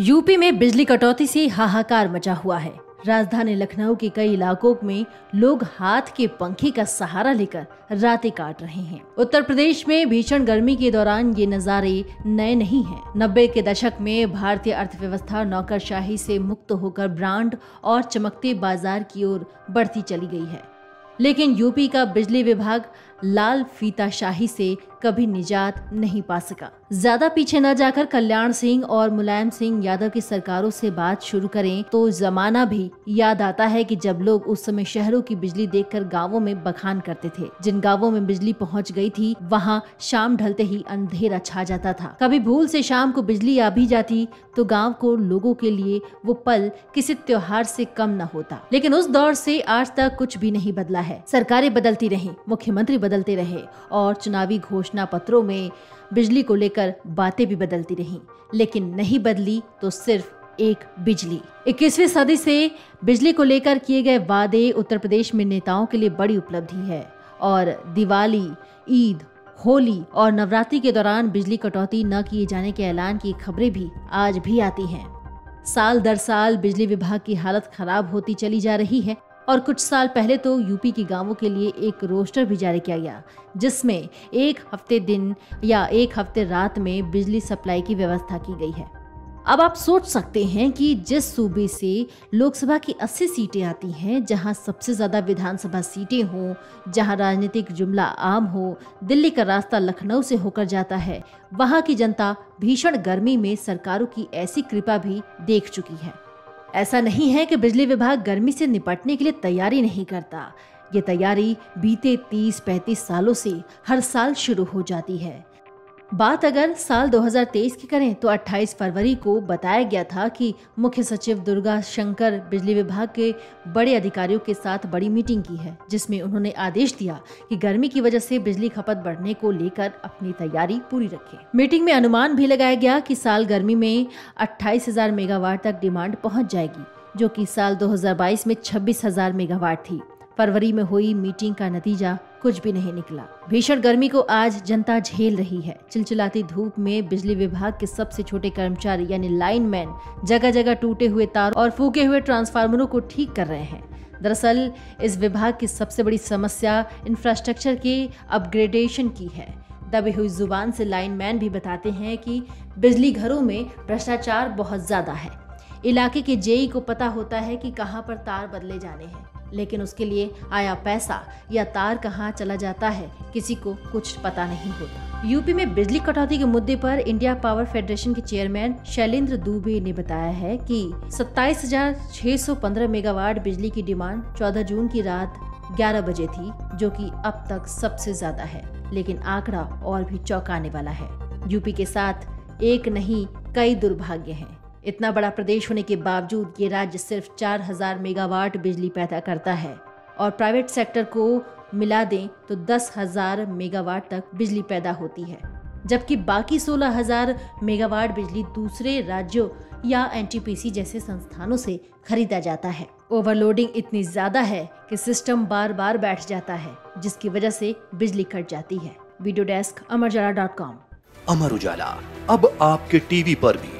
UP में बिजली कटौती से हाहाकार मचा हुआ है। राजधानी लखनऊ के कई इलाकों में लोग हाथ के पंखे का सहारा लेकर रातें काट रहे हैं। उत्तर प्रदेश में भीषण गर्मी के दौरान ये नज़ारे नए नहीं हैं। नब्बे के दशक में भारतीय अर्थव्यवस्था नौकरशाही से मुक्त होकर ब्रांड और चमकते बाज़ार की ओर बढ़ती चली गई है। लेकिन यूपी का बिजली विभाग लाल फीता शाही से कभी निजात नहीं पा सका। ज़्यादा पीछे न जाकर कल्याण सिंह और मुलायम सिंह यादव की सरकारों से बात शुरू करें तो जमाना भी याद आता है कि जब लोग उस समय शहरों की बिजली देखकर गाँवों में बखान करते थे, जिन गाँवों में बिजली पहुँच गई थी, वहाँ शाम ढलते ही अंधेरा छा जाता था। कभी भूल से शाम को बिजली आ भी जाती तो गाँव को लोगों के लिए वो पल किसी त्योहार से कम न होता। लेकिन उस दौर से आज तक कुछ भी नहीं बदला है। सरकारें बदलती रही, मुख्यमंत्री बदलते रहे और चुनावी घोषणा पत्रों में बिजली को लेकर बातें भी बदलती रहीं। लेकिन नहीं बदली तो सिर्फ़ एक बिजली। 21वीं सदी से बिजली को लेकर किए गए वादे उत्तर प्रदेश में नेताओं के लिए बड़ी उपलब्धि है और दिवाली, ईद, होली और नवरात्रि के दौरान बिजली कटौती न किए जाने के ऐलान की खबरें भी आज भी आती हैं। साल दर साल बिजली विभाग की हालत खराब होती चली जा रही है और कुछ साल पहले तो यूपी के गाँवों के लिए एक रोस्टर भी जारी किया गया, जिसमें एक हफ़्ते दिन या एक हफ़्ते रात में बिजली सप्लाई की व्यवस्था की गई है। अब आप सोच सकते हैं कि जिस सूबे से लोकसभा की 80 सीटें आती हैं, जहाँ सबसे ज़्यादा विधानसभा सीटें हों, जहाँ राजनीतिक जुमला आम हो, दिल्ली का रास्ता लखनऊ से होकर जाता है, वहाँ की जनता भीषण गर्मी में सरकारों की ऐसी कृपा भी देख चुकी है। ऐसा नहीं है कि बिजली विभाग गर्मी से निपटने के लिए तैयारी नहीं करता। ये तैयारी बीते 30-35 सालों से हर साल शुरू हो जाती है। बात अगर साल 2023 की करें तो 28 फरवरी को बताया गया था कि मुख्य सचिव दुर्गा शंकर बिजली विभाग के बड़े अधिकारियों के साथ बड़ी मीटिंग की है, जिसमें उन्होंने आदेश दिया कि गर्मी की वजह से बिजली खपत बढ़ने को लेकर अपनी तैयारी पूरी रखें। मीटिंग में अनुमान भी लगाया गया कि साल गर्मी में अट्ठाईस हज़ार मेगावाट तक डिमांड पहुँच जाएगी, जो की साल दो हज़ार बाईस में छब्बीस हज़ार मेगावाट थी। फरवरी में हुई मीटिंग का नतीजा कुछ भी नहीं निकला। भीषण गर्मी को आज जनता झेल रही है। चिलचिलाती धूप में बिजली विभाग के सबसे छोटे कर्मचारी यानी लाइनमैन जगह जगह टूटे हुए तार और फूके हुए ट्रांसफार्मरों को ठीक कर रहे हैं। दरअसल, इस विभाग की सबसे बड़ी समस्या इंफ्रास्ट्रक्चर के अपग्रेडेशन की है। दबी हुई ज़ुबान से लाइनमैन भी बताते हैं कि बिजली घरों में भ्रष्टाचार बहुत ज़्यादा है। इलाके के जेई को पता होता है कि कहाँ पर तार बदले जाने हैं। लेकिन उसके लिए आया पैसा या तार कहाँ चला जाता है किसी को कुछ पता नहीं होता। यूपी में बिजली कटौती के मुद्दे पर इंडिया पावर फेडरेशन के चेयरमैन शैलेंद्र दुबे ने बताया है कि 27,615 मेगावाट बिजली की डिमांड 14 जून की रात 11 बजे थी जो कि अब तक सबसे ज़्यादा है लेकिन आंकड़ा और भी चौंकाने वाला है। यूपी के साथ एक नहीं कई दुर्भाग्य हैं। इतना बड़ा प्रदेश होने के बावजूद ये राज्य सिर्फ़ 4000 मेगावाट बिजली पैदा करता है और प्राइवेट सेक्टर को मिला दें तो दस हज़ार मेगावाट तक बिजली पैदा होती है, जबकि बाकी सोलह हज़ार मेगावाट बिजली दूसरे राज्यों या एनटीपीसी जैसे संस्थानों से खरीदा जाता है। ओवरलोडिंग इतनी ज़्यादा है कि सिस्टम बार बार बैठ जाता है, जिसकी वजह से बिजली कट जाती है। Video desk Amar Ujala dot com. Amar Ujala, अब आपके टीवी पर भी।